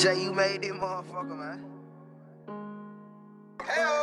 Jay, you made it, motherfucker, man. Hey, oh.